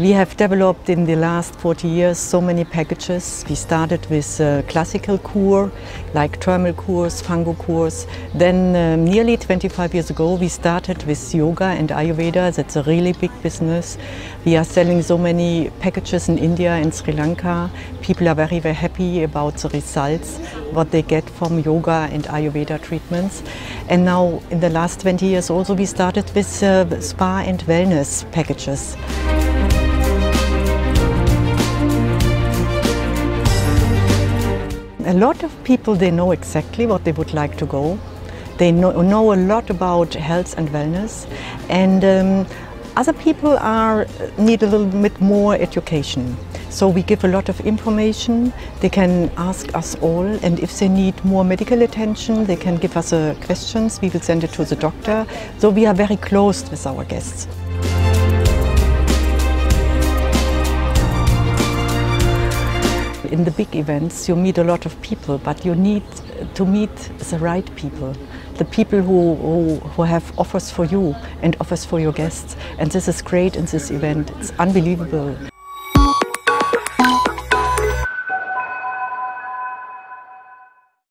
We have developed in the last 40 years so many packages. We started with uh, classical cure, like thermal cures, fango cures. Then um, nearly 25 years ago we started with yoga and Ayurveda. That's a really big business. We are selling so many packages in India and Sri Lanka. People are very, very happy about the results, what they get from yoga and Ayurveda treatments. And now in the last 20 years also we started with uh, spa and wellness packages. A lot of people, they know exactly what they would like to go. They know, know a lot about health and wellness. And um, other people are, need a little bit more education. So we give a lot of information. They can ask us all, and if they need more medical attention, they can give us uh, questions. We will send it to the doctor. So we are very close with our guests. In the big events, you meet a lot of people, but you need to meet the right people, the people who, who, who, have offers for you and offers for your guests. And this is great in this event. It's unbelievable